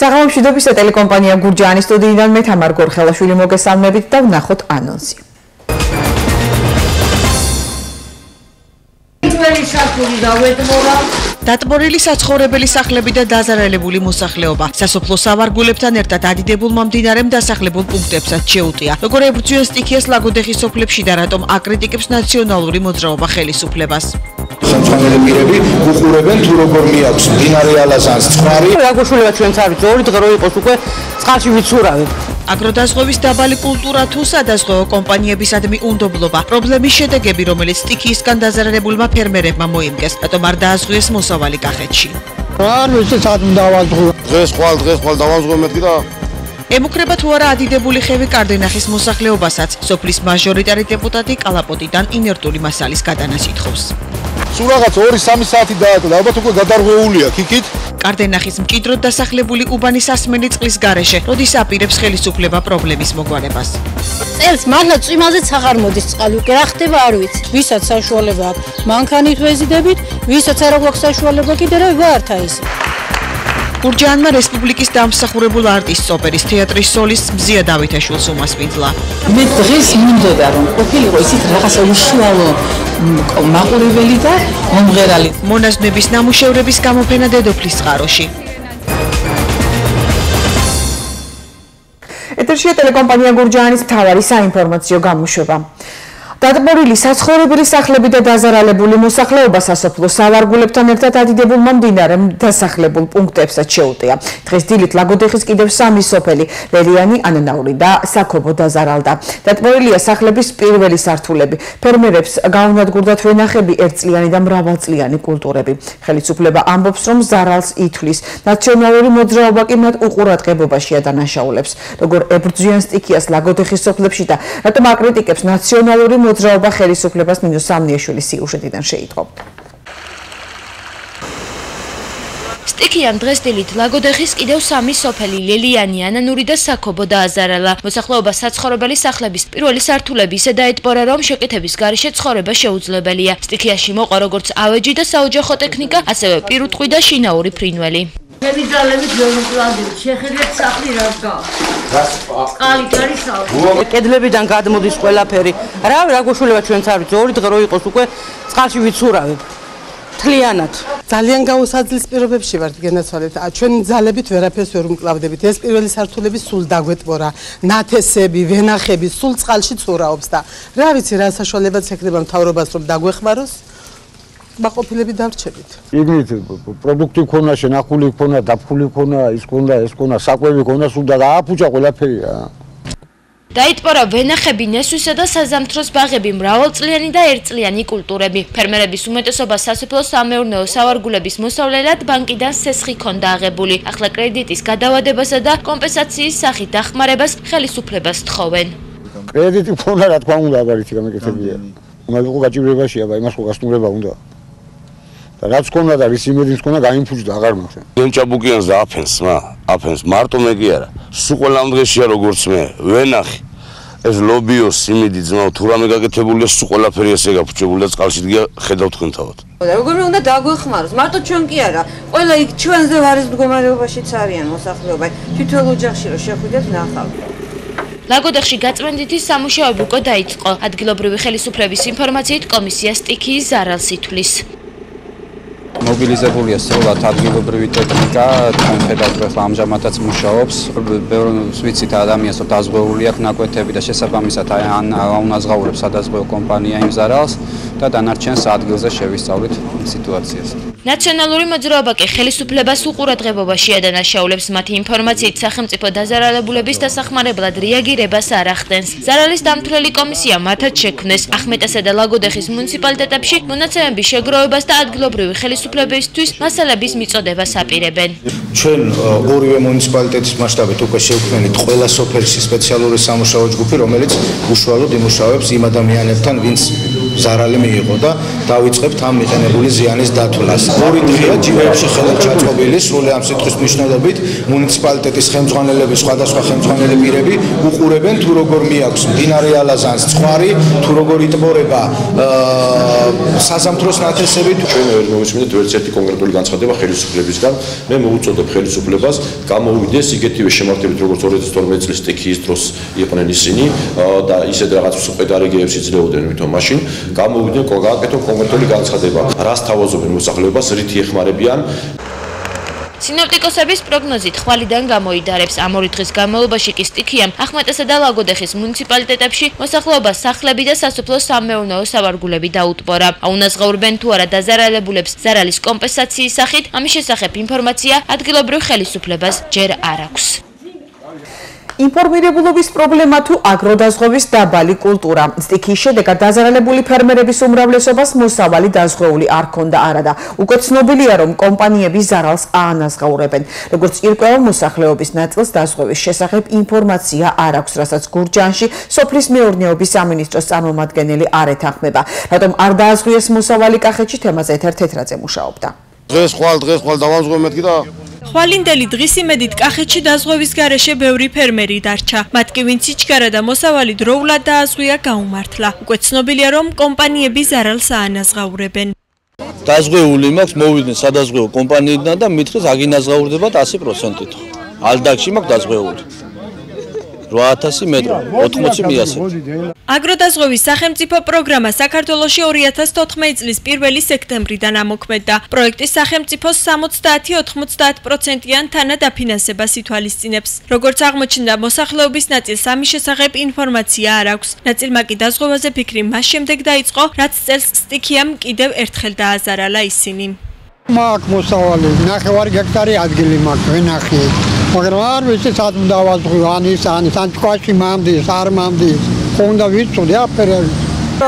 საღამომშვიდობის ტელეკომპანია გურჯაანის სტუდიიდან მე თამარ გორხელაშვილი მოგესალმებით და ვნახოთ ანონსი. პირველი საფუძველი დავეთმორა დატბორილი საცხოვრებელი სახლები და დაზარალებული მოსახლეობა სასოფლო სავარგულებთან ერთად ადიდებულმა მდინარემ დასახლებულ პუნქტებსაც შეუტია. როგორ ებრძვიან სტიქიას ლაგოდეხის სოფლებში და რატომ აკრიტიკებს ნაციონალური მოძრაობა ხელისუფლებას? ხელმძღვანელი პირები უყურებენ თუ როგორ მიაქვს მდინარე ალაზანს წყარი. რაგუშულება ჩვენც არის ძორი დღე რო იყოს უკვე წყალში ვიცურავენ. აგროდაზღვევის დაბალი კულტურა თუ სადაზღვევო კომპანიებისადმი უნდობლობა პრობლემის შედეგები რომელიც სტიქიისგან დაზარალებულმა ფერმერებმა მოიმკეს რატომ არ დააზღვიეს მოსავალი კახეთში. არ ვიცი სად დავაზღვე დღეს ხვალ დღეს ხვალ დავაზღვე მეთქი და ემუქრება თუ არა ადიდებული ხევი კარდენახის მოსახლეობასაც სოფლის მაჟორიტარი დეპუტატი კალაპოტიდან ინერტული მასალის გადანას ითხოვს სულ რაღაც 2-3 საათი დაატოვა ალბათ უკვე გადარღვეულია ქიქით კარდენახის მჭიდროდ დასახლებული უბანის ასმენი წყლის გარეშე, როდის აპირებს ხელისუფლება პრობლემის მოგვარებას. წელს მართლა წვიმაზეც აღარ მოდის წყალი, უკვე რა ხდება არ ვიცი. ვისაც საშუალება აქვს, მანქანით ვეზიდებით, ვისაც არ აქვს საშუალება კიდე რა ვართა ისე. გურჯაანმა რესპუბლიკის დამსახურებულ არტისტ ოპერის თეატრის სოლის მზია დავითაშვილს უმასპინძლა. მე დღეს მინდოდა რომ ყოფილიყო ისეთ რაღაცა უშუალო მაყურებელი და მომღერალი. მონაზვნების ნამუშევრების გამოფენა დედოფლის წყაროში. ეთერშია ტელეკომპანია გურჯაანის მთავარი საინფორმაციო გამოშვება. დადმორილი საცხოვრებელი სახლები და დაზარალებული მოსახლეობა სასოფლო სავარგულებთან ერთად ადიდებულმა მდინარემ დასახლებულ პუნქტებსაც შეუტია. დღეს დილით ლაგოდეხის კიდევ სამი სოფელი, ლელიანი, ანანაური და საქობო დაზარალდა. დადმორილია სახლების პირველი სართულები. ფერმერებს გაუნადგურდათ ვენახები ერთწლიანი და მრავალწლიანი კულტურები. ხელისუფლება ამბობს, რომ ზარალს ითვლის. ნაციონალური მოძრაობა კი მათ უყურადღებობაშია დანაშაულებს. როგორ ებრძვიან სტიქიას ლაგოდეხის სოფლებში და რატომ აკრიტიკებს ნაციონალური მოძრაობა ხელისუფლებას ნინო სამნიაშვილის სიუჟეტიდან შეიტყობ. სტიქიამ დღეს დილით ლაგოდეხის კიდევ სამი სოფელი ლელიანი, ანანური და საქობო დააზარალა. მოსახლეობა საცხოვრებელი სახლების პირველი სართულები ისე დაეთპორა, რომ შეკეთების გარეშე ცხოვრება შეუძლებელია. სტიქიაში მოყვა როგორც ავეჯი და საოჯახო ტექნიკა, ასევე პირუტყვი და შინაური ფრინველი. ჩემი ძალებით გეომეტრიალები შეხედეთ სახლი რა გავს წყალი არის სახლი. კედლებიდან გადმოდის ყველაფერი. რა რა გუშულება ჩვენც არის? ძორი დღე რო იყოს უკვე წყალში ვიცურავებ. თლიანად. ძალიან გაუსაძლის პირობებში ვართ გენაცვალეთ. ჩვენ ძალებით ვერაფერს ვერ უმკლავდებით. ეს პირველი სართულები სულ დაგვეტყორა. ნათესები ვენახები სულ წყალში ცურაობს და რა ვიცი რა საშუალებაც ექნება მთავრობას რომ დაგვეხმაროს მაყოფილები დარჩებით. იგივე პროდუქტი ქონა, შენახული ქონა, დაფხული ქონა, ის ქონა, ეს ქონა, საკვები ქონა, სულ და ააფუჭა ყველაფერი რა. დაიტპორა ვენახები, ნესვისა და საზამთროს ბაღები, მრავალწლიანი და ერთწლიანი კულტურები. ფერმერების უმეტესობა სასოფლო სამეურნეო სავარგულების მოსავლელად ბანკიდან სესხი ქონდა აღებული. ახლა კრედიტის გადავადებასა და კომპენსაციის სახით დახმარებას ხელისუფლებას თხოვენ. კრედიტი ქონა რა თქმა უნდა, აბა იცი გამეკეთებია. მაგრამ უკვე გაჭირებაშია, აბა იმას ხო გასტუმრება უნდა. და რაც ქონდა და რის იმედის ქონდა გაიმფუჭდა აღარ მახსენ. დონჭაბუკიანს და აფენს მა, აფენს მარტო მე კი არა. სულ ყველა დღეშია როგორც მე, ვენახი. ეს ლობიოს იმედი ძმა თუ რამე გაკეთებულია სულ ყველაფერი ესე გაფუჭებული და წყალში დგია ხედავთ თქვენ თავად. და როგორ უნდა დაგვეხმაროს? მარტო ჩვენ კი არა. ყველა იქ ჩვენზე ვარის მდგომარეობაშიც არიან მოსახლეობა. თვითონ ოჯახში რო შეხვიდეთ ნახავთ. ლაგოდეხში გაწმენდითი სამუშაოები უკვე დაიწყო. ადგილობრივი ხელისუფლების ინფორმაციით კომისია სტიქიის ზარალს ითვლის. მობილიზებულია სრულად ადგილობრივი ტექნიკა, თან ხედავთ რომ ამჟამადაც მუშაობს. ბევრი ვიცით ადამიანს რომ დაზღვეული აქვს ნაკვეთები და შესაბამისად აი ან უნაზღაურებს სადაზღვეო კომპანია იმ ზარალს და დანარჩენს ადგილზე შევისწავლით სიტუაციას. ნაციონალური მოძრაობა კი ხელისუფლებას უყურადღებობაში ადანაშაულებს მათი ინფორმაციით სახელმწიფო დაზარალებულების დასახმარებლად რეაგირებას არ ახდენს. ზარალის დამთვლელი კომისია მათაც შექმნეს ახმეტესა და ლაგოდეხის მუნიციპალიტეტებში მონაცემების შეგროვებას და ადგილობრივი ხელისუფლებისთვის მასალების მიწოდებას აპირებენ. ჩვენ ორივე მუნიციპალიტეტის მასშტაბით უკვე შევქმნით ყველა სოფელში სპეციალური სამუშაო ჯგუფი, რომელიც უშუალოდ იმუშავებს იმ ადამიანებთან, ვინც ზარალი მიიღო და დავიწყებთ ამ მიყენებული ზიანის დათვლას. ორი დღეა ჯიბეებში ხელად ჩაწყობილი სრული ამ სიტყვის მნიშვნელობით მუნიციპალიტეტის ხელმძღვანელები, სხვადასხვა ხელმძღვანელი პირები უყურებენ თუ როგორ მიაქვს მდინარე ალაზანს ცხარი, თუ როგორ იტბორება საზამთროს ნათესები. ჩვენ ვერ მომისმინეთ ვერც ერთი კონკრეტული განცხადება ხელისუფლებისგან. მე მოუწოდებ ხელისუფლებას გამოვიდეს იგეთივე შემართებით როგორც 2012 წლის სტიქიის დროს იყვნენ ისინი და ისეთ რაღაც სუპერდარიგებს იძლეოდნენ ვითომ მაშინ გამოვიდნენ კონკრეტულ კონკრეტული განცხადება რას თავაზობენ მოსახლეობას რითი ეხმარებიან სინოპტიკოსების პროგნოზით ხვალიდან გამოიდარებს ამ ორი დღის განმავლობაში კი სტიქიამ ახმეტესა და ლაგოდეხის მუნიციპალიტეტებში მოსახლეობას სახლები და სასოფლო სამეურნეო სავარგულები დაუტბორა. აუნაზღაურებენ თუ არა დაზარალებულებს ზარალის კომპენსაციის სახით, ამის შესახებ ინფორმაცია ადგილობრივ ხელისუფლებას ჯერ არ აქვს. ინფორმირებულობის პრობლემა თუ აგროდაზღვევის დაბალი კულტურა. სტიქიის შედეგად დაზარალებული ფერმერების უმრავლესობას მოსავალი დაზღვეული არ ქონდა არადა. უკვე ცნობილია, რომ კომპანიები ზარალს აანაზღაურებენ. როგორც ირკვევა მოსახლეობის ნაწილს დაზღვევის შესახებ ინფორმაცია არ აქვს, რასაც გურჯანში სოფლის მეურნეობის სამინისტროს წარმომადგენელი არ ეთანხმება. რატომ არ დააზღვიეს მოსავალი კახეთში თემაზე ერთ-ერთრაძე მუშაობდა. დღეს ხვალ დღეს ხვალ დავაზღვე მეთქი და ხვალინდელი დღის იმედით კახეთში დაზღვევის გარეშე ბევრი ფერმერი დარჩა. მათ კი ვინც იჩქარა და მოსავალი დროულად დააზღვია გაუმართლა. უკვე ცნობილია რომ კომპანიები ზარალს აანაზღაურებენ. დაზღვეული მაქვს მოვიდნენ სადაზღვეო კომპანიიდან და მითხეს აგინაზღაურდებათ 100%-ით. ალდაკში მაქვს დაზღვეული. 8000 მეტრო 80 მიასე აგროდაზღვევის სახელმწიფო პროგრამა საქართველოში 2014 წლის 1 სექტემბრიდან ამოქმედდა. პროექტის სახელმწიფოს 70-90%-იან თანადაფინანსებას ითვალისწინებს როგორც აღმოჩნდა მოსახლეობის ნაწილს ამის შესახებ ინფორმაცია არ აქვს. ნაწილმა კი დაზღვევაზე ფიქრი მას შემდეგ დაიწყო რაც წელს სტიქიამ კიდევ ერთხელ დააზარალა ისინი მაგ მოსავალი ნახევარი ჰექტარი ადგილი მაქვს ვენახი. მაგრამ არ ვიცი სად უნდა ვაზღვი ანის ანის ან თქვაში მამდის არ მამდის. ხონდა ვიცოდი აფერე.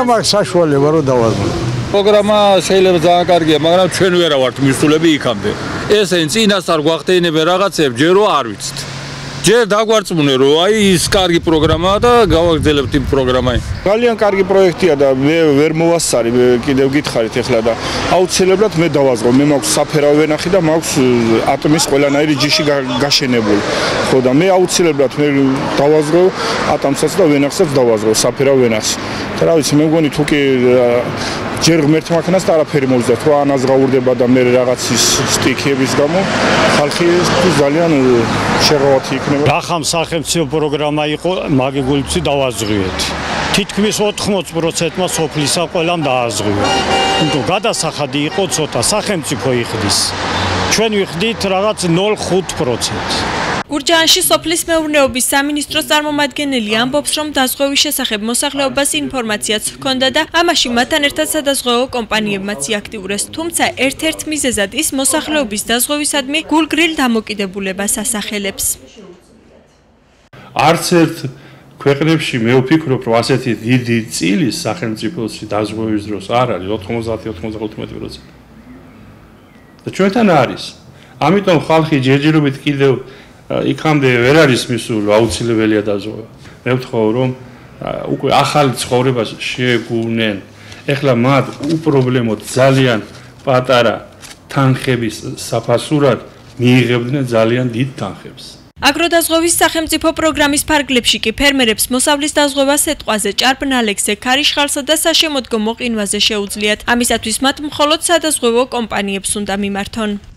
მაგ საშუალება რომ დავაზღვი პროგრამა შეიძლება ძალიან კარგია მაგრამ ჩვენ ვერა ვართ მისულები იქამდე. ესენ წინასწარ გვახტენებენ რაღაცებს ჯერო არ ვიცით ჯერ დაგვარწმუნე რომ აი ის კარგი პროგრამაა და გავაგზავნებთ იმ პროგრამაი. ძალიან კარგი პროექტია და მე ვერ მოვასწარი კიდევ გითხარით ახლა და აუცილებლად მე დავაზღო მე მაქვს საფერავი ვენახი და მაქვს ატომის ყველანაირი ჯიში გაშენებული. ხო და მე აუცილებლად მე დავაზღო ატომსაც და ვენახსაც დავაზღო საფერავი ვენახს. და რა ვიცი მე მგონი თუ კი ჯერ ღმერთ მაქნას არაფერი მოძდა თუ ანაზღაურდება და მე რაღაც ის სტიქების გამო ხალხი ძალიან შეღავათი იქნება. რახამ სახელმწიფო პროგრამა იყო მაგეგულიცი დავაზღვიეთ თითქმის 80%-მა სოფლისა ყველამ დააზღვია თუმცა გადასახადი იყო ცოტა სახელმწიფო იხდის. ჩვენ ვიხდით რაღაც 0.5% გურჯაანში სოფლის მეურნეობის სამინისტროს წარმომადგენელი ამბობს, რომ დაზღვევის შესახებ მოსახლეობას ინფორმაციაც ჰქონდა და ამაში მათთან ერთად სადაზღვეო კომპანიებმაც იაქტიურეს. თუმცა ერთ-ერთ მიზეზად ის მოსახლეობის დაზღვევისადმი გულგრილ დამოკიდებულებას ასახელებს. არც ერთ ქვეყნებში მე ვფიქრობ, რომ ასეთი დიდი წილი სახელმწიფოსი დაზღვევის დროს არ არის 90-95%. და ჩვენთან არის. ამიტომ ხალხი ჯერჯერობით კიდევ იქამდე ვერ არის მისული აუცილებელია დაზღვევა. მე ვთხოვ რომ უკვე ახალი ცხოვრება შეეგუნენ. ეხლა მათ უპრობლემოდ ძალიან პატარა თანხების საფასურად მიიღებდნენ ძალიან დიდ თანხებს. აგროდაზღვევის სახელმწიფო პროგრამის ფარგლებში კი ფერმერებს მოსავლის დაზღვევა სეტყვაზე, ჭარბნალექსზე, ქარიშხალსა და საშემოდგომო ყინვაზე შეუძლიათ. ამისათვის მათ მხოლოდ სადაზღვევო კომპანიებს უნდა მიმართონ.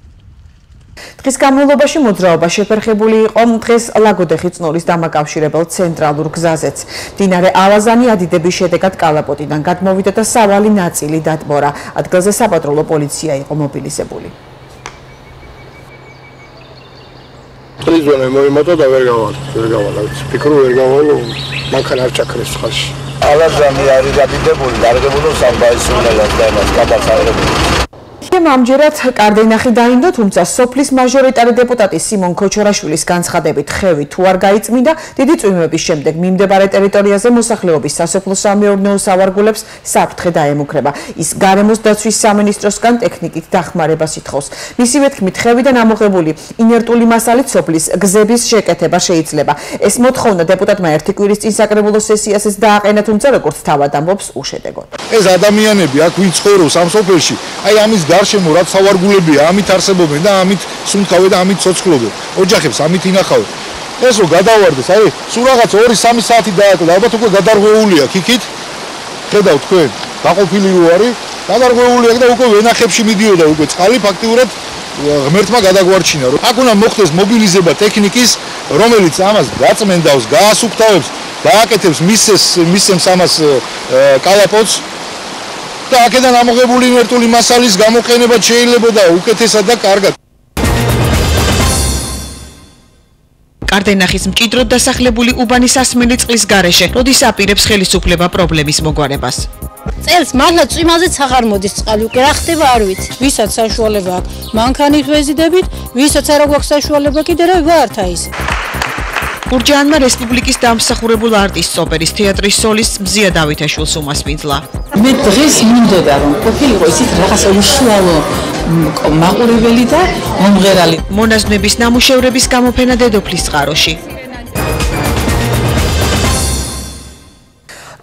დღის განმავლობაში მოძრაობა შეფერხებული იყო დღეს ლაგოდეხი წნოლის დამაკავშირებელ ცენტრალურ გზაზეც. დინარე ალაზანი ადიდების შედეგად კალაპოტიდან გადმოვიდა და სავალი ნაწილი დატბორა. ადგილზე საპატრულო პოლიცია იყო მობილიზებული. პრიზონე მოიმოწო და ვერ გავალ, ვერ გავალ, ფიქრო ვერ გავალ, მანქანა არ ჩაქრეს ხალხში. ალაზანი არის ადიდებული, დარგებული სამბაისუნელას და მას გადასაღებული. მათემ ამჯერად კარდენახი დაინდო, თუმცა სოფლის მაჟორიტარი დეპუტატი სიმონ ქოჩორაშვილის განცხადებით ხევი თუ არ გაიწმინდა, დიდი წვიმების შემდეგ მიმდებარე ტერიტორიაზე მოსახლეობის სასოფლო-სამეურნეო სავარგულებს საფრთხე დაემუქრება. ის გარემოს დაცვის სამინისტროსგან ტექნიკით დახმარებას ითხოვს. მისივე თქმით, ხევიდან ამოღებული ინერტული მასალით სოფლის გზების შეკეთება შეიძლება. ეს მოთხოვნა დეპუტატმა ერთი კვირის წინ საკრებულო სესიასაც დააყენა, თუმცა როგორც თავად ამბობს, უშედეგოდ. ეს ადამიანები აქ ვინც ცხოვრობს ამ სოფელში, აი ამის გარშემო რაც სავარგულებია, ამით არსებობენ და ამით სუნთქავენ და ამით ცოცხლობენ. ოჯახებს ამით ინახავენ. ეს რო გადავარდეს, აი სულ რაღაც 2-3 საათი დააკლდა, ალბათ უკვე გადარღვეულია ქიქით. ხედავ თქვენ, დაყოფილი უარი, გადარღვეულია და უკვე ვენახებში მიდიოდა უკვე წყალი ფაქტიურად ღმერთმა გადაგვარჩინა რომ აქ უნდა მოხდეს მობილიზება ტექნიკის რომელიც ამას გაწმენდავს გაასუფთავებს დააკეთებს მისეს მისემს ამას კალაპოც და აქედან ამოღებული ინერტული მასალის გამოყენება შეიძლება და უკეთესად და კარგად კარდენახის მჭიდროდ დასახლებული უბანის ასმენი წყლის გარეშე, როდის აპირებს ხელისუფლება პრობლემის მოგვარებას. წელს მართლა წვიმაზეც აღარ მოდის წყალი, უკვე რა ხდება არ ვიცი. ვისაც საშუალება აქვს, მანქანით ვეზიდებით, ვისაც არ აქვს საშუალება კიდე რა ვართ აი ეს. გურჯაანმა რესპუბლიკის დამსახურებულ არტისტ ოპერის თეატრის სოლის მზია დავითაშვილს უმასპინძლა. მე დღეს მინდოდა რომ ყოფილიყო ისეთ რაღაც უშუალო მაყურებელი და მომღერალი. მონაზვნების ნამუშევრების გამოფენა დედოფლის წყაროში.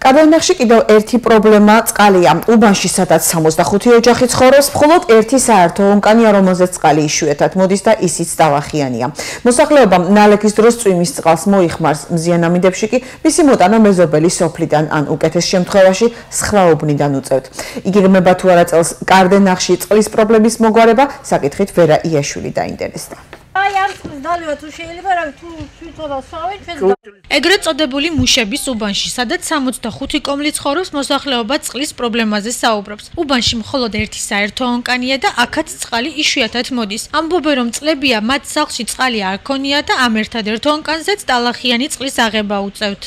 კაბელნახში კიდევ ერთი პრობლემა წყალია. უბანში სადაც 65 ოჯახი ცხოვრობს, მხოლოდ ერთი საერთო ონკანია, რომელზეც წყალი იშვიათად მოდის და ისიც დავახიანია. მოსახლეობამ ნალექის დროს წვიმის წყალს მოიხმარს მზიანამინდებში კი მისი მოტანა მეზობელი სოფლიდან ან უკეთეს შემთხვევაში სხვა უბნიდან უწევთ. იგეგმება თუ არა წელს კარდენახში წყლის პრობლემის მოგვარება, საკითხით ვერა იაშვილი დაინტერესდა. აი ამ დალევა თუ შეიძლება რა თუ თვითონა სავე ჩვენ ეგრეთ წოდებული მუშების უბანში სადაც 65 კომლი ცხოვრობს მოსახლეობა წყლის პრობლემაზე საუბრობს. უბანში მხოლოდ ერთი საერთო ონკანია და აქაც წყალი იშვიათად მოდის. ამბობენ რომ წლებია მათ სახლში წყალი არ ქონია და ამ ერთადერთ ონკანზეც ტალახიანი წყლის აღება უწევთ.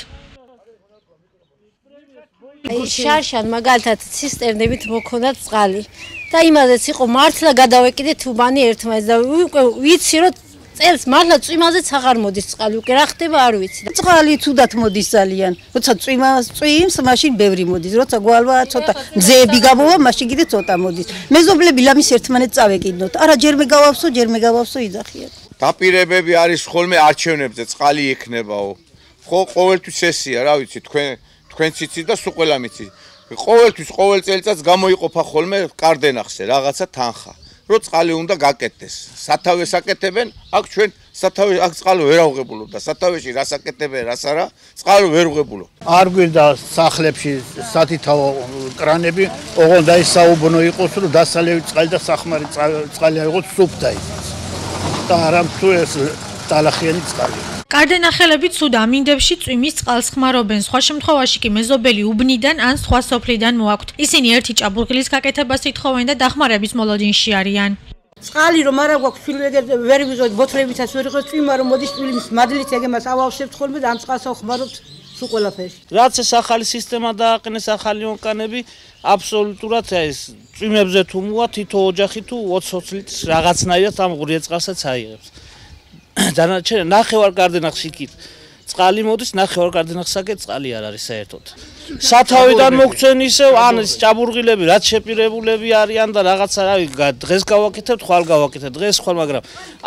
აი შარშან მაგალითად ცისტერნებით მოქონდა წყალი. და იმაზეც იყო მართლა გადავეკიდეთ უბანი ერთმანეთს და უკვე ვიცი რომ წელს მართლა წვიმაზეც აღარ მოდის წყალი უკვე რა ხდება არ ვიცი წყალი თუდად მოდის ძალიან როცა წვიმას წვიმს მაშინ ბევრი მოდის როცა გვალვა ცოტა მზეები გამოვა მაშინ კიდე ცოტა მოდის. მეზობლები ლამის ერთმანეთს წავეკიდნოთ არა ჯერმე გავავსო ჯერმე გავავსო იძახიან. დაპირებები არის ხოლმე არჩევნებზე წყალი ექნებაო. ხო ყოველთვის ესია რა ვიცი თქვენ თქვენც იცით და სულ ყველა მიცით ყოველთვის ყოველ წელიწადს გამოიყოფა ხოლმე კარდენახზე რაღაცა თანხა. რო წყალი უნდა გაკეთდეს. სათავეს აკეთებენ, აქ ჩვენ სათავე აქ წყალი ვერ აღღებულობდა. სათავეში რას აკეთებენ, რას არა, წყალი ვერ აღღებულო. არ გვინდა სახლებში სათითაო კრანები, ოღონდ აი საუბნო იყოს, რომ დასალევი წყალი და სახმარი წყალი აიღოს სუფთა ის. და არა თუ ეს ტალახიანი წყალი. კარდენახელები ცუდ ამინდებში წვიმის წყალს ხმარობენ, სხვა შემთხვევაში კი მეზობელი უბნიდან ან სხვა სოფლიდან მოაქვთ. ისინი ერთი ჭაბურღილის გაკეთებას ითხოვენ და დახმარების მოლოდინში არიან. წყალი რომ არა გვაქვს ფილვეგერ ვერ ვიზოთ ბოთლებითაც ვერ იყოს წვიმა რომ მოდის წვიმის მადლით ეგემას ავავსებთ ხოლმე და ამ წყალს ხმარობთ სულ ყველაფერში. რაც ეს ახალი სისტემა დააყენეს ახალი ონკანები აბსოლუტურად ეს წვიმებზე თუ მოვა თითო ოჯახი თუ 20 ლიტრის რაღაცნაირად ამ ღურიე წყალსაც აიღებს. დანარჩენ ნახევარ გარდენახში კი წყალი მოდის ნახევარ გარდენახსაკე წყალი არ არის საერთოდ. სათავიდან მოგცენ ისევ ან ის ჭაბურღილები რაც შეპირებულები არიან და რაღაცა რავი დღეს გავაკეთებ ხვალ გავაკეთებ დღეს ხვალ მაგრამ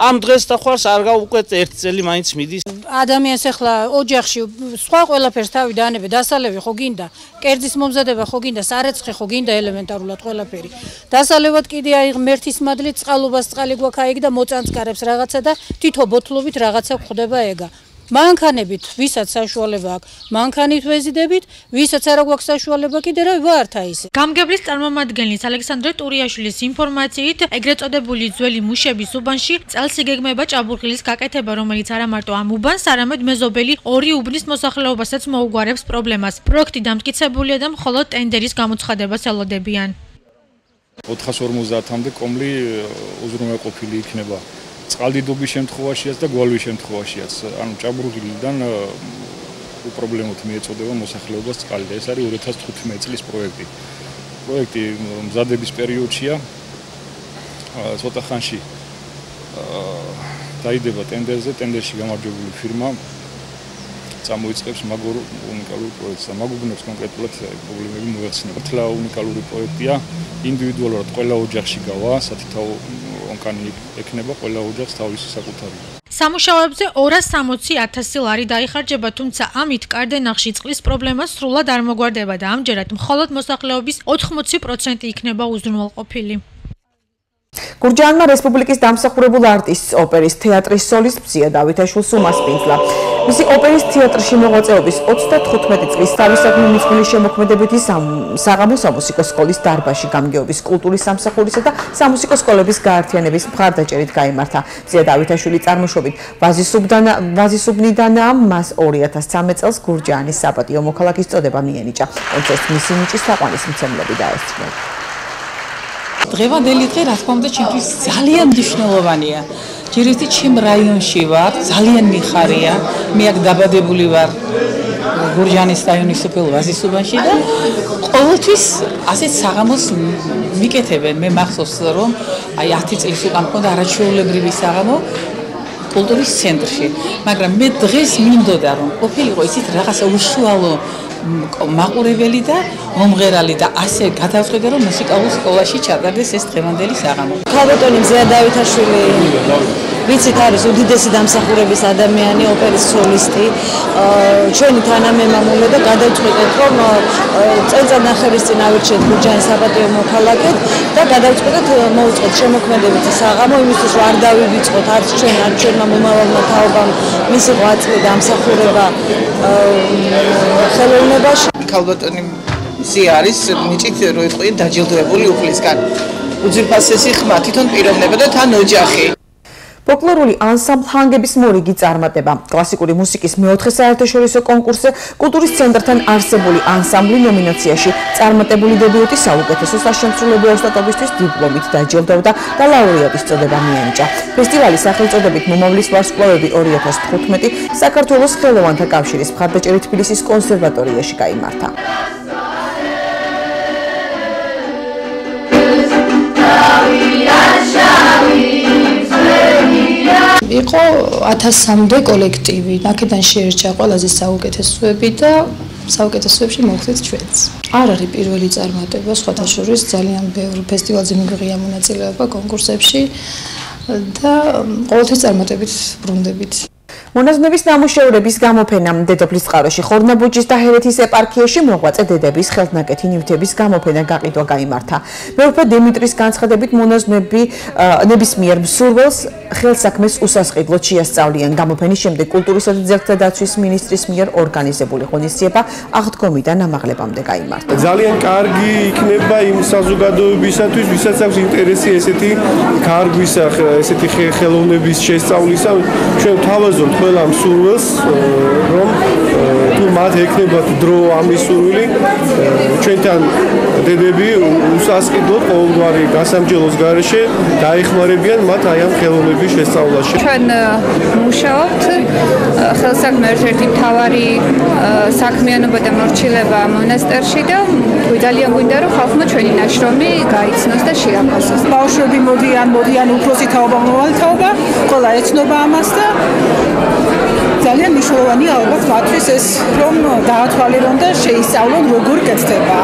ამ დღეს და ხვალს არ გავუკვეთ ერთ წელი მაინც მიდის. ადამიანს ახლა ოჯახში სხვა ყველაფერს თავი დაანებე დასალევი ხო გინდა? კერძის მომზადება ხო გინდა? სარეცხე ხო გინდა ელემენტარულად ყველაფერი? დასალევად კიდე აი ღმერთის მადლით წყალობას წყალი გვაქვს აიგ და მოწანწკარებს რაღაცა და თითო ბოთლობით რაღაცა ხდება ეგა მანქანებით ვისაც საშუალება აქვს მანქანით ვეზიდებით ვისაც არ აქვს საშუალება კიდე რა ვართ აი ეს გამგებლის წარმომადგენლის ალექსანდრე ტურიაშვილის ინფორმაციით ეგრეთ წოდებული ძველი მუშების უბანში წელს იგეგმება ჭაბურღილის გაკეთება რომელიც არა მარტო ამ უბანს არამედ მეზობელი ორი უბნის მოსახლეობასაც მოუგვარებს პრობლემას. პროექტი დამტკიცებულია და მხოლოდ ტენდერის გამოცხადებას ელოდებიან 450-მდე კომლი უზრუნველყოფილი იქნება წყალდიდობის შემთხვევაშიაც და გვალვის შემთხვევაშიაც. ანუ ჭაბურღილიდან უპრობლემოდ მიეწოდება მოსახლეობას წყალი და ეს არის 2015 წლის პროექტი. პროექტი მზადების პერიოდშია. ცოტა ხანში დაიდება ტენდერზე, ტენდერში გამარჯვებული ფირმა წამოიწყებს მაგურ უნიკალურ პროექტს. მაგუბნებს კონკრეტულად პრობლემები მოეცნება. თლა უნიკალური პროექტია, ინდივიდუალურად ყველა ოჯახში გავა, სათითაო ონკანი ექნება ყველა ოჯახს თავისი საკუთარი. სამუშაოებზე 260.000 ლარი დაიხარჯება, თუმცა ამით კარდენახში წყლის პრობლემა სრულად არ მოგვარდება და ამჯერად მხოლოდ მოსახლეობის 80% იქნება უზრუნველყოფილი. გურჯაანმა რესპუბლიკის დამსახურებულ არტისტს ოპერის თეატრის სოლისტ ზია დავითაშვილს უმასპინძლა. მისი ოპერის თეატრში მოღვაწეობის 35 წლის თავისუფლ მიწვლის შემოქმედებითი საღამოს ამუსიკოს სკოლის დარბაზში გამგეობის კულტურის სამსახურისა და სამუსიკო სკოლების გაერთიანების მხარდაჭერით გამართა. ზია დავითაშვილი წარმოშობით ვაზისუბდან ვაზისუბნიდანაა მას 2013 წელს გურჯაანის საპატიო მოქალაქის წოდება მიენიჭა. კონცერტს მისი ნიჭის თაყვანისმცემლები დაესწრნენ. დღევანდელი დღე რა თქმა უნდა ჩემთვის ძალიან მნიშვნელოვანია. ჯერეთი ჩემ რაიონში ვარ, ძალიან მიხარია. მე აქ დაბადებული ვარ გურჯანის რაიონის სოფელ ვაზისუბანში და ყოველთვის ასეთ საღამოს მიკეთებენ. მე მახსოვს რომ აი 10 წელი უკან მქონდა არაჩვეულებრივი საღამო კულტურის ცენტრში, მაგრამ მე დღეს მინდოდა რომ ყოფილიყო ისეთ რაღაცა უშუალო მაყურებელი და მომღერალი და ასე გადავწყვიტე რომ მუსიკალურ სკოლაში ჩავარდეს ეს დღევანდელი საღამო. ქალბატონი მზეა დავითაშვილი ვიცით არის უდიდესი დამსახურების ადამიანი ოპერის სოლისტი. ჩვენი თანამემამულე და გადავწყვიტეთ რომ წელწადნახევრის წინ ავირჩიეთ გურჯანის საპატიო მოქალაქედ და გადავწყვიტეთ მოუწყოთ შემოქმედებითი საღამო იმისთვის რომ არ დავივიწყოთ არც ჩვენ არც ჩვენმა მომავალმა თაობამ მისი ღვაწლი დამსახურება ხელოვნებაში. ქალბატონი ისი არის ნიჭით რო იყო დაჯილდოებული უფლისგან. უძირფასესი ხმა თვითონ პიროვნება და თან ოჯახი. ფოლკლორული ანსამბლ ჰანგების მორიგი წარმატება. კლასიკური მუსიკის მეოთხე საერთაშორისო კონკურსზე კულტურის ცენტრთან არსებული ანსამბლი ნომინაციაში წარმატებული დებიუტი საუკეთესო საშემსრულებლო ოსტატობისთვის დიპლომით დაჯილდოვდა და ლაურეატის წოდება მიენიჭა. ფესტივალის სახელწოდებით მომავლის ვარსკვლავები 2015 საქართველოს ხელოვანთა კავშირის მხარდაჭერით თბილისის კონსერვატორიაში გამართა. იყო 1000-მდე კოლექტივი. აქედან შეერჩა ყველაზე საუკეთესოები და საუკეთესოებში მოხდით ჩვენც. არ არის პირველი წარმატება, სხვათა შორის ძალიან ბევრი ფესტივალზე მიგვიღია მონაწილეობა კონკურსებში და ყოველთვის წარმატებით ბრუნდებით. მონაზვნების ნამუშევრების გამოფენა დედოფლის წყაროში ხორნაბუჯის და ჰერეთის ეპარქიაში მოღვაწე დედების ხელნაკეთი ნივთების გამოფენა გაყიდვა გამართა. მეუფე დიმიტრის განცხადებით მონაზვნები ნებისმიერ მსურველს ხელსაქმეს უსასყიდლოდ შეასწავლიან. გამოფენის შემდეგ კულტურისა და ძეგლთა დაცვის მინისტრის მიერ ორგანიზებული ღონისძიება აღდგომიდან ამაღლებამდე გამართა. ძალიან კარგი იქნება იმ საზოგადოებისათვის, ვისაც აქვს ინტერესი ესეთი კარგვისა, ესეთი ხელოვნების შესწავლისა. ჩვენ თავაზობთ ყველა მსურველს რომ თუ მათ ექნებათ დრო ამის სურვილი ჩვენთან დედები უსასყიდლოდ ყოველგვარი გასამჯელოს გარეშე დაიხმარებიან მათ აი ამ ხელოვნების შესწავლაში. ჩვენ მუშაობთ. ხელსაქმე ერთ-ერთი მთავარი საქმიანობა და მორჩილება მონასტერში და ძალიან გვინდა რომ ხალხმა ჩვენი ნაშრომი გაიცნოს და შეაფასოს. ბავშვები მოდიან მოდიან უფროსი თაობა მომავალი თაობა ყველა ეცნობა ამას და ძალიან მნიშვნელოვანია ალბათ მათთვის ეს რომ დაათვალიერონ და შეისწავლონ როგორ კეთდება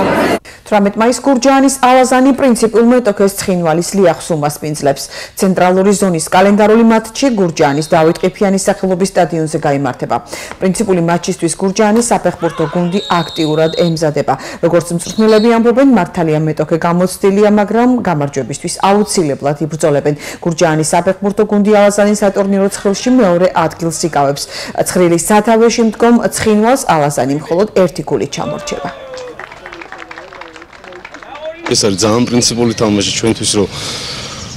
18 მაის გურჯაანის ალაზანი პრინციპულ მეტოქეს ცხინვალის ლიახს უმასპინძლებს. ცენტრალური ზონის კალენდარული მატჩი გურჯაანის დავით ყიფიანის სახელობის სტადიონზე გამართება. პრინციპული მატჩისთვის გურჯაანის საფეხბურთო გუნდი აქტიურად ემზადება. როგორც მწვრთნელები ამბობენ, მართალია მეტოქე გამოცდილია, მაგრამ გამარჯვებისთვის აუცილებლად იბრძოლებენ. გურჯაანის საფეხბურთო გუნდი ალაზანის სატურნირო ცხრილში მეორე ადგილს იკავებს. ცხრილის სათავეში მდგომ ცხინვალს ალაზანი მხოლოდ ერთი გოლით ჩამორჩება. ეს არის ძალიან პრინციპული თამაში ჩვენთვის, რომ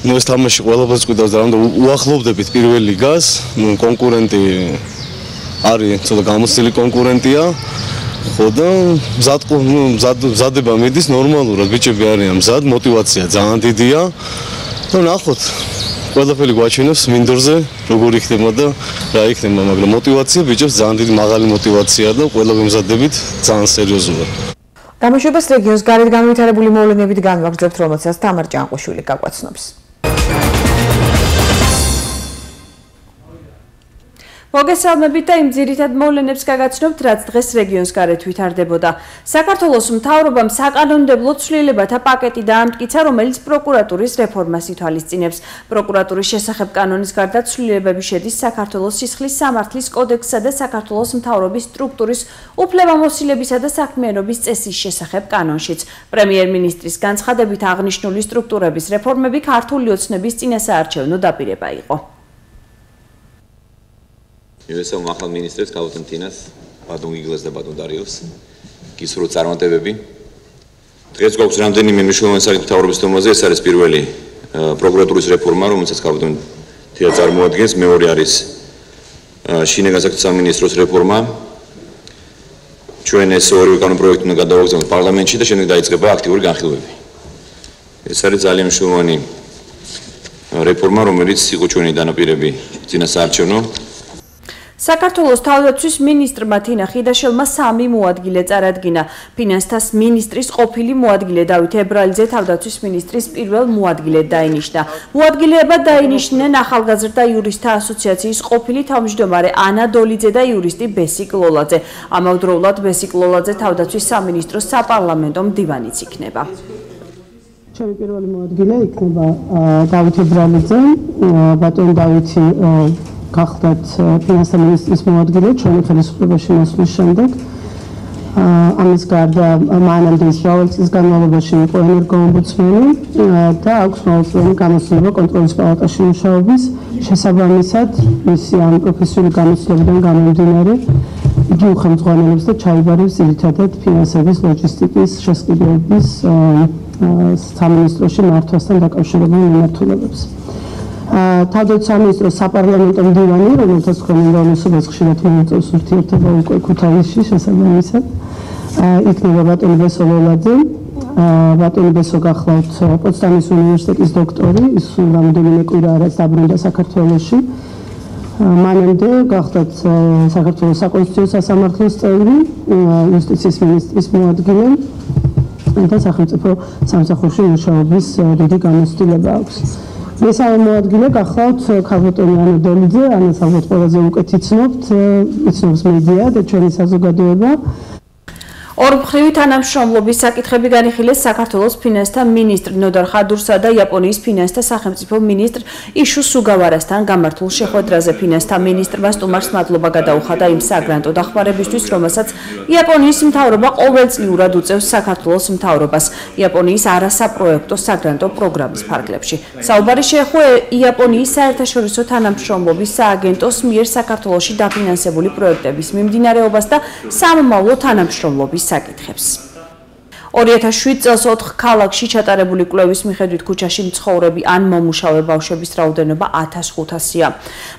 ნუ ეს თამაში ყველაფერს კვიდავს და რამდა უახლოვდებით პირველ ლიგას, ნუ კონკურენტი არის ცოტა გამოცდილი კონკურენტია. ხო და მზად მზადება მიდის ნორმალურად, ბიჭები არიან მზად, мотивация ძალიან დიდია. ну ნახოთ ყველაფერი გვაჩვენებს მინდორზე როგორი იქნება და რა იქნება, მაგრამ мотивация ბიჭებს ძალიან დიდი მაღალი мотивაციაა და ყველაფერი მზადდებით ძალიან სერიოზულად. გამოშვებას რეგიონს გარეთ განვითარებული მოვლენებით განვაგრძობთ, რომელსაც თამარ ჭანყუშვილი გაგვაცნობს. მოგესალმებით და იმ ძირითად მოვლენებს გაგაცნობთ, რაც დღეს რეგიონს გარეთ ვითარდებოდა. საქართველოს მთავრობამ საკანონმდებლო ცვლილებათა პაკეტი დაამტკიცა, რომელიც პროკურატურის რეფორმას ითვალისწინებს. პროკურატურის შესახებ კანონის გარდა ცვლილებები შედის საქართველოს სისხლის სამართლის კოდექსსა და საქართველოს მთავრობის სტრუქტურის უფლებამოსილებისა და საქმიანობის წესის შესახებ კანონშიც. პრემიერ-მინისტრის განცხადებით აღნიშნული სტრუქტურების რეფორმები ქართული ოცნების წინასაარჩევნო დაპირება იყო. მივესალმ ახალ მინისტრებს კალოთენ თინას, ბატონ გიგლას და ბატონ დარიოს. გისურვ წარმატებები. დღეს გვაქვს რამდენიმე მნიშვნელოვანი საკითხი თავრობის თემაზე, ეს არის პირველი პროკურატურის რეფორმა, რომელსაც კალოთენ თია წარმოადგენს, მეორე არის შინაგან საქმეთა სამინისტროს რეფორმა. ჩვენ ეს ორი კანონპროექტი უნდა გადავაგზავნოთ პარლამენტში და შემდეგ დაიწყება აქტიური განხილვები. ეს არის ძალიან მნიშვნელოვანი რეფორმა, რომელიც იყო ჩვენი დანაპირები წინასაარჩევნო საქართველოს თავდაცვის მინისტრმა თინა ხიდაშელმა სამი მოადგილე წარადგინა. ფინანსთა მინისტრის ყოფილი მოადგილე დავით ებრალიძე თავდაცვის მინისტრის პირველ მოადგილედ დაინიშნა. მოადგილეებად დაინიშნენ ახალგაზრდა იურისტთა ასოციაციის ყოფილი თავმჯდომარე ანა დოლიძე და იურისტი ბესიკ ლოლაძე. ამავდროულად ბესიკ ლოლაძე თავდაცვის სამინისტროს საპარლამენტო მდივანიც იქნება. ჩემი პირველი მოადგილე იქნება დავით ებრალიძე, ბატონ დავითი გახდათ ფინანსთა მინისტრის მოადგილე ჩვენი ხელისუფლებაში მოსვლის შემდეგ. ამის გარდა მანამდე ისრაელის წლის განმავლობაში იყო ენერგოომბუდსმენი და აქვს მოუწოდებელი გამოსვლება კონტროლის პალატაში მუშაობის შესაბამისად მისი ამ პროფესიული გამოცდილებიდან გამომდინარე იგი უხელმძღვანელობს და ჩაიბარებს ძირითადად ფინანსების ლოჯისტიკის შესყიდვების სამინისტროში მართვასთან დაკავშირებულ მიმართულებებს. თავდაცვის საპარლამენტო მდივანი, რომელთაც თქვენ უნდაოსობას ხშირად მოიწევს ურთიერთობა უკვე ქუთაისში შესაბამისად. იქნება ბატონი ბესოლოლაძე, ბატონი ბესო გახლავთ პოტსდამის უნივერსიტეტის დოქტორი, ის რამდენიმე კვირა არის დაბრუნდა საქართველოში. მანამდე გახლავთ საქართველოს საკონსტიტუციო სასამართლოს წევრი, იუსტიციის მინისტრის მოადგილე და სახელმწიფო სამსახურში მუშაობის დიდი გამოცდილება აქვს. მესამე მოადგილე გახლავთ ქალბატონი ანა დოლიძე, ანა ალბათ ყველაზე უკეთ იცნობთ, იცნობს მედია და ჩვენი საზოგადოება. ორმხრივი თანამშრომლობის საკითხები განიხილეს საქართველოს ფინანსთა მინისტრ ნოდარ ხადურსა და იაპონიის ფინანსთა სახელმწიფო მინისტრ იშუ სუგავარასთან გამართულ შეხვედრაზე ფინანსთა მინისტრმა სტუმარს მადლობა გადაუხადა იმ საგრანტო დახმარებისთვის, რომელსაც იაპონიის მთავრობა ყოველწლიურად უწევს საქართველოს მთავრობას იაპონიის არასაპროექტო საგრანტო პროგრამის ფარგლებში. საუბარი შეეხო იაპონიის საერთაშორისო თანამშრომლობის სააგენტოს მიერ საქართველოში დაფინანსებული პროექტების მიმდინარეობას და სამომავლო თანამშრომლობის საკითხებს. 2007 წელს 4 ქალაქში ჩატარებული კვლევის მიხედვით ქუჩაში მცხოვრები ან მომუშავე ბავშვების რაოდენობა 1500-ია.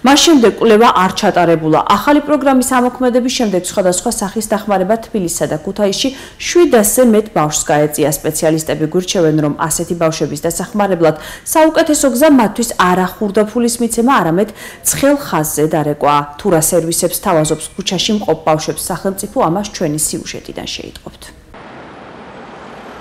მას შემდეგ კვლევა არ ჩატარებულა. ახალი პროგრამის ამოქმედების შემდეგ სხვადასხვა სახის დახმარება თბილისსა და ქუთაისში 700-ზე მეტ ბავშვს გაეწია. სპეციალისტები გურჩევენ, რომ ასეთი ბავშვების დასახმარებლად საუკეთესო გზა მათთვის არა ხურდაფულის მიცემა, არამედ ცხელ ხაზზე დარეკვა. თურა სერვისებს თავაზობს ქუჩაში მყოფ ბავშვებს სახელმწიფო ამას ჩვენი სიუჟეტიდან შეიტყობთ.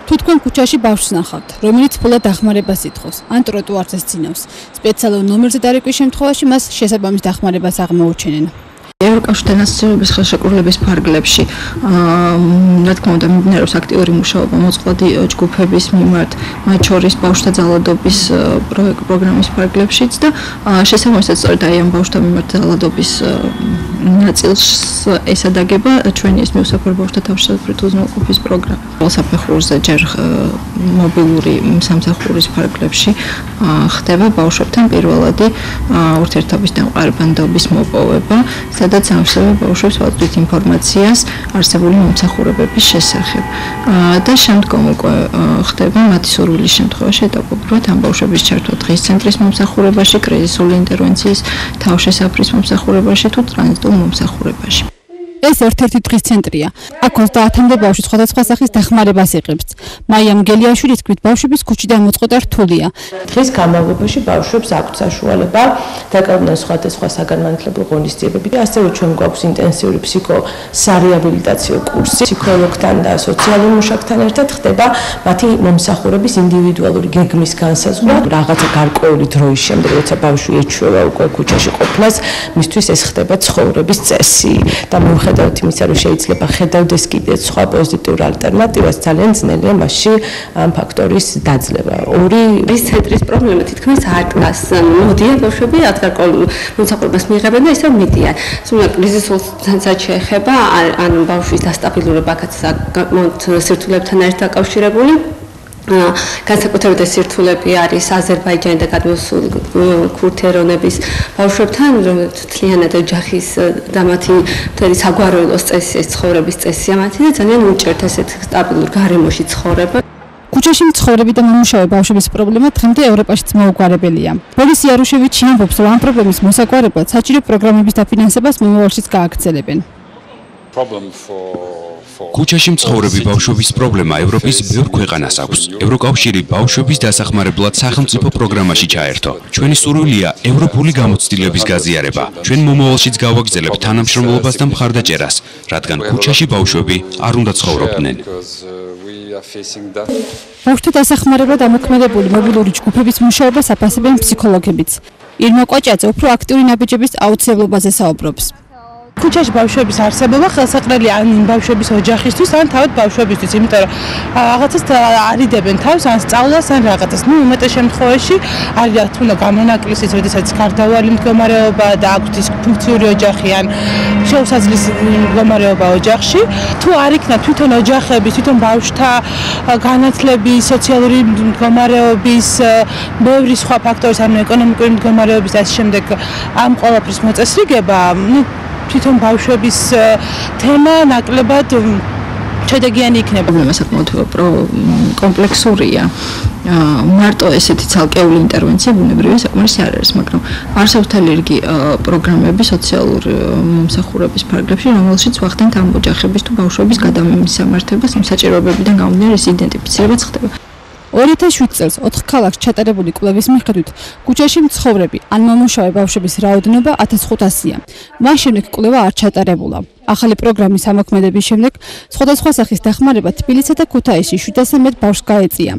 თუ თქვენ ქუჩაში ბავშვს ნახავთ, რომელიც ფულად დახმარებას ითხოვს, ან ტროტუარზე ძინავს, სპეციალურ ნომერზე დარეკვის შემთხვევაში მას შესაბამის დახმარებას აღმოუჩენენ. ევროკავშირთან ასოციაციების ხელშეკრულების ფარგლებში რა თქმა უნდა მიმდინარეობს აქტიური მუშაობა მოწყვლადი ჯგუფების მიმართ მათ შორის ბავშვთა ძალადობის პროგრამის ფარგლებშიც და შესაბამისად სწორედ აი ამ ბავშვთა მიმართ ძალადობის ნაწილს ესადაგება ჩვენი ეს მიუსაფრ ბავშვთა თავშესაფრით უზრუნველყოფის პროგრამა. საფეხურზე ჯერ მობილური სამსახურის ფარგლებში ხდება ბავშვებთან პირველადი ურთიერთობის დამყარებანდობის მოპოვება, სადაც ამშვენებენ ბავშვებს ვაწვდით ინფორმაციას არსებული მომსახურებების შესახებ. და შემდგომ უკვე ხდება მათი სურვილის შემთხვევაში ეტაპობრივად ამ ბავშვების ჩართვა დღის ცენტრის მომსახურებაში, კრიზისული ინტერვენციის თავშესაფრის მომსახურებაში თუ ტრანზიტულ მომსახურებაში. ეს ერთ-ერთი დღის ცენტრია. აქ 30-მდე ბავშვი სხვადასხვა სახის დახმარებას იღებს. მაია მგელიაშვილის თქმით, ბავშვების ქუჩიდან მოწყობა რთულია. დღის განმავლობაში ბავშვებს აქვთ საშუალება დაკავდნენ სხვადასხვა საგანმანათლებლო ღონისძიებები და ასევე ჩვენ გვაქვს ინტენსიური ფსიქოსარეაბილიტაციო კურსი. ფსიქოლოგთან და სოციალურ მუშაკთან ერთად ხდება მათი მომსახურების ინდივიდუალური გეგმის განსაზღვრა. რაღაცა გარკვეული დროის შემდეგ, როცა ბავშვი ეჩვევა უკვე ქუჩაში ყოფნას, მისთვის ეს ხდება ცხოვრების წესი და მიუხედავად მიუხედავად იმისა, რომ შეიძლება ხედავდეს კიდეც სხვა პოზიტიურ ალტერნატივას, ძალიან ძნელია მასში ამ ფაქტორის დაძლევა. ორი ის ცენტრის პრობლემა თითქმის არ დგას. მოდიან ბავშვები ათგარკოლ მოსაყრობას მიიღებენ და ისევ მიდიან. სულ კრიზისულსაც შეეხება ან ბავშვის დასტაბილურება აქაც სირთულებთან ერთად დაკავშირებული. განსაკუთრებით ეს სირთულები არის აზერბაიჯანი და გადმოსულ ქურთერონების ბავშვებთან, რომელიც თლიანად ოჯახის და მათი მთელი საგვარეულოს წესი, ცხოვრების წესია მათი და ძალიან უჭერთ ესეთ სტაბილურ გარემოში ცხოვრება. ქუჩაში მცხოვრები და მომუშავე ბავშვების პრობლემა დღემდე ევროპაშიც მოუგვარებელია. ბორის იარუშევიჩი ამბობს, რომ ამ პრობლემის მოსაგვარებლად საჭირო პროგრამების დაფინანსებას მომავალშიც გააგრძელებენ. problem for ქუჩაში მცხოვრები ბავშვების პრობლემა ევროპის ბევრ ქვეყანას აქვს. ევროკავშირი ბავშვების დასახმარებლად სახელმწიფო პროგრამაში ჩაერთო. ჩვენი სურვილია ევროპული გამოცდილების გაზიარება. ჩვენ მომავალშიც გავაგრძელებთ თანამშრომლობას და მხარდაჭერას, რადგან ქუჩაში ბავშვები არ უნდა ცხოვრობდნენ. ბავშვთა დასახმარებლად ამოქმედებული მობილური ჯგუფების მუშაობას აფასებენ ფსიქოლოგებიც. ირმა ყვაჭაძე უფრო აქტიური ნაბიჯების აუცილებლობაზე საუბრობს. ქუჩაში ბავშვების არსებობა ხელსაყრელი ან ბავშვების ოჯახისთვის ან თავად ბავშვებისთვის, იმიტომ რომ რაღაცას არიდებენ თავს ან სწავლას ან რაღაცას. ნუ უმეტეს შემთხვევაში არის თქმა უნდა გამონაკლისიც, როდესაც გარდავალი მდგომარეობა და აქვთ ის ფუნქციური ოჯახი ან შეუსაძლისი მდგომარეობა ოჯახში, თუ არ იქნა თვითონ ოჯახების, თვითონ ბავშვთა განათლების, სოციალური მდგომარეობის, ბევრი სხვა ფაქტორის, ანუ ეკონომიკური მდგომარეობის და ამ შემდეგ ამ ყველაფრის მოწესრიგება, ნუ თვითონ ბავშვების თემა ნაკლებად შედეგიანი იქნება. პრობლემა საკმაოდ კომპლექსურია. მარტო ესეთი ცალკეული ინტერვენცია ბუნებრივია საკმარისი არ არის, მაგრამ არსებითი რიგი პროგრამები სოციალურ მომსახურების პარაგრაფში, რომელშიც ვახდენთ ამ ოჯახების თუ ბავშვების გადამემსამართებას, იმ საჭიროებებიდან გამომდინარე ის იდენტიფიცირებაც ხდება. 2007 წელს 4 ქალაქს ჩატარებული კვლევის მიხედვით, ქუჩაში მცხოვრები ან მომუშავე ბავშვების რაოდენობა 1500-ია. მან შემდეგ კვლევა არ ჩატარებულა. ახალი პროგრამის ამოქმედების შემდეგ სხვადასხვა სახის დახმარება თბილისსა და ქუთაისში 700-ზე მეტ ბავშვს გაეწია.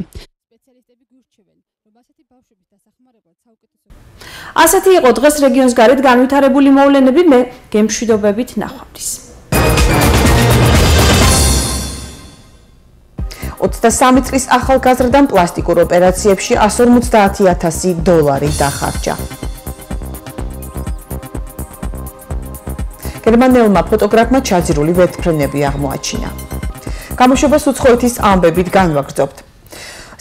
ასეთი იყო დღეს რეგიონის გარეთ განვითარებული მოვლენები მე გემშვიდობებით ნახვამდის. 23 წლის ახალგაზრდამ პლასტიკურ ოპერაციებში 150000 დოლარი დახარჯა. გერმანელმა ფოტოგრაფმა ჩაძირული ვერტფრენები აღმოაჩინა. გამოშვებას უცხოეთის ამბებით განვაგრძობთ.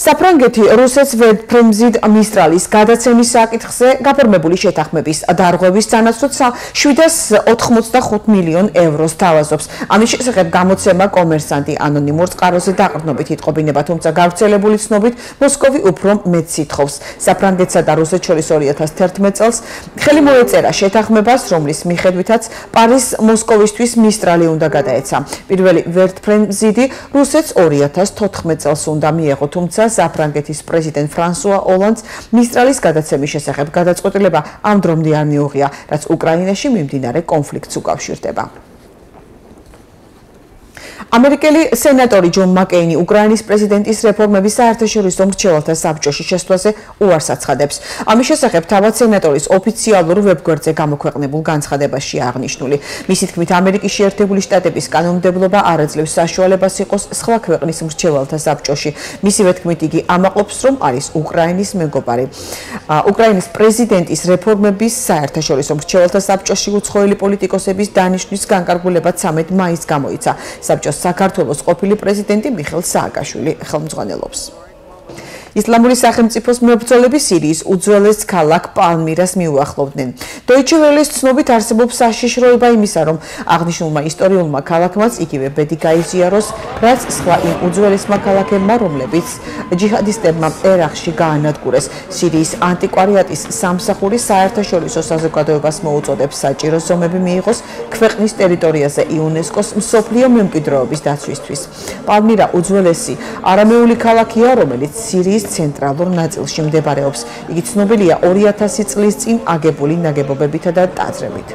საფრანგეთი რუსეთს ვერტფრემზიდ მისტრალის გადაცემის საკითხზე გაფორმებული შეთანხმების დარღვევის სანაცვლოდ 785 მილიონ ევროს თავაზობს. ამის შესახებ გამოცემა კომერსანტი ანონიმურ წყაროზე დაყრდნობით იტყობინება, თუმცა გავრცელებული ცნობით მოსკოვი უფრო მეტ სითხობს. საფრანგეთსა და რუსეთს შორის 2011 წელს ხელი მოეწერა შეთანხმებას, რომლის მიხედვითაც პარის მოსკოვისთვის მისტრალი უნდა გადაეცა. პირველი ვერტფრემზიდი რუსეთს 2014 წელს უნდა მიეღო, თუმცა საფრანგეთის პრეზიდენტ ფრანსუა ოლანდს მისტრალის გადაცემის შესახებ გადაწყვეტილება ამ დრომდე არ მიუღია, რაც უკრაინაში მიმდინარე კონფლიქტს უკავშირდება. ამერიკელი სენატორი ჯონ მაკეინი უკრაინის პრეზიდენტის რეფორმების საერთაშორისო მრჩეველთა საბჭოში შესვლაზე უარს აცხადებს. ამის შესახებ თავად სენატორის ოფიციალურ ვებგვერდზე გამოქვეყნებულ განცხადებაში აღნიშნული. მისი თქმით, ამერიკის შეერთებული შტატების კანონმდებლობა არ აძლევს საშუალებას იყოს სხვა ქვეყნის მრჩეველთა საბჭოში. მისივე თქმით, იგი ამაყობს, რომ არის უკრაინის მეგობარი. უკრაინის პრეზიდენტის რეფორმების საერთაშორისო მრჩეველთა საბჭოში უცხოელი პოლიტიკოსების დანიშნვის განკარგულება 13 მაისს გამოიცა. საბჭოს საქართველოს ყოფილი პრეზიდენტი მიხელ სააკაშვილი ხელმძღვანელობს. ისლამური სახელმწიფოს მებრძოლები სირიის უძველეს ქალაქ პალმირას მიუახლოვდნენ. Deutsche Welle-ის ცნობით არსებობს საშიშროება იმისა, რომ აღნიშნულმა ისტორიულმა ქალაქმაც იგივე ბედი გაიზიაროს, რაც სხვა იმ უძველესმა ქალაქებმა, რომლებიც ჯიჰადისტებმა ერახში გაანადგურეს. სირიის ანტიკვარიატის სამსახური საერთაშორისო საზოგადოებას მოუწოდებს საჭირო ზომები მიიღოს ქვეყნის ტერიტორიაზე იუნესკოს მსოფლიო მემკვიდრეობის დაცვისთვის. პალმირა უძველესი არამეული ქალაქია, რომელიც სირიის ცენტრალურ ნაწილში მდებარეობს. იგი ცნობილია 2000 წლის წინ აგებული ნაგებობებითა და ტაძრებით.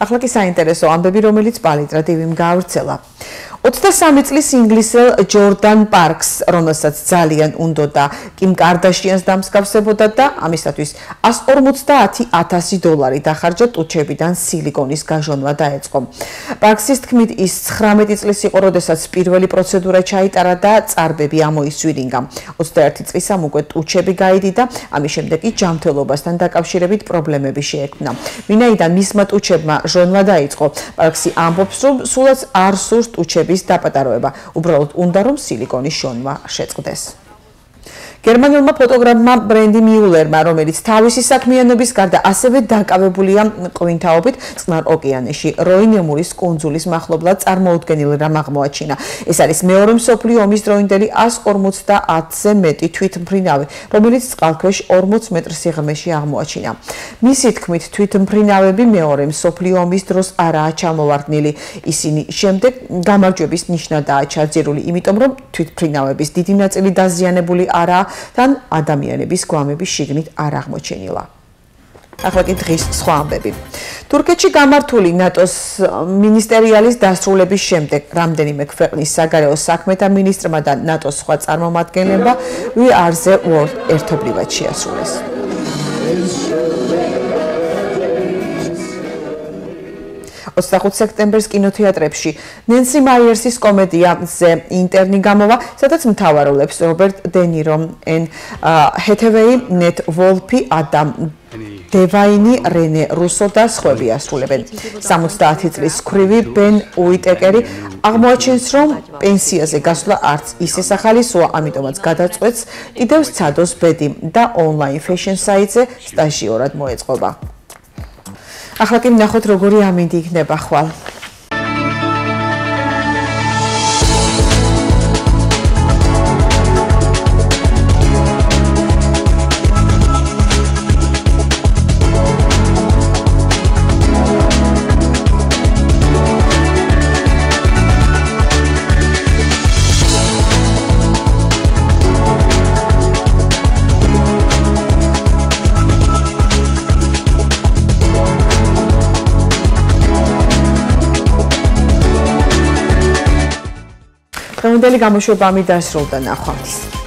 ახლა კი საინტერესო ამბები, რომელიც პალიტრატივიმ გავრცელა. 23 წლის ინგლისელ ჯორდან პარკს, რომელსაც ძალიან უნდოდა კიმ კარდაშიანს დამსგავსებოდა და ამისათვის 150000 დოლარი დახარჯა ტუჩებიდან სილიკონის გაჟონვა დაეწყო. პარკსის თქმით, ის 19 წლის იყო, როდესაც პირველი პროცედურა ჩაიტარა და წარბები ამოისვირინგა. 21 წლისამ უკვე ტუჩები გაიდიდა, ამის შემდეგ კი ჯანმრთელობასთან დაკავშირებით პრობლემები შეექმნა. ვინაიდან მისმა ტუჩებმა ჟონვა დაიწყო, პარკსი ამბობს, რომ სულაც არ სურს ტუჩები ფეხების დაპატაროება. უბრალოდ უნდა რომ სილიკონის შონვა შეწყდეს. გერმანულმა ფოტოგრაფმა ბრენდი მიულერმა, რომელიც თავისი საქმიანობის გარდა ასევე დაკავებულია კვინთაობით წყნარ ოკეანეში, როინემურის კუნძულის მახლობლად წარმოუდგენელ რამ აღმოაჩინა. ეს არის მეორე მსოფლიო ომის დროინდელი 150-ზე მეტი თვითმფრინავი, რომელიც წყალქვეშ 40 მეტრ სიღრმეში აღმოაჩინა. მისი თქმით, თვითმფრინავები მეორე მსოფლიო ომის დროს არაა ჩამოვარდნილი. ისინი შემდეგ გამარჯვების ნიშნადაა ჩაძირული, იმიტომ რომ თვითმფრინავების დიდი ნაწილი დაზიანებული არაა თან ადამიანების გვამების შიგნით არ აღმოჩენილა. ახლა კი დღის სხვა ამბები. თურქეთში გამართული ნატოს მინისტერიალის დასრულების შემდეგ რამდენიმე ქვეყნის საგარეო საქმეთა მინისტრმა და ნატოს სხვა წარმომადგენლებმა ვიარზე ვორლდ ერთობლივად შეასრულეს. 25 სექტემბერს კინოთეატრებში ნენსი მაიერსის კომედია ზე ინტერნი გამოვა, სადაც მთავარობებს რობერტ დე ნირო, ენ ჰეთევეი, ნეტ ვოლფი, ადამ დევაინი, რენე რუსო და სხვები ასრულებენ. 70 წლის ქრივი ბენ უიტეკერი აღმოაჩენს, რომ პენსიაზე გასვლა არც ისე ახალისოა, ამიტომაც გადაწყვეტს კიდევ სცადოს ბედი და ონლაინ ფეშენ საიტზე სტაჟიორად მოეწყობა. ახლა კი ნახოთ როგორი ამინდი იქნება ხვალ დღევანდელი გამოშვება ამით დასრულდა ნახვამდის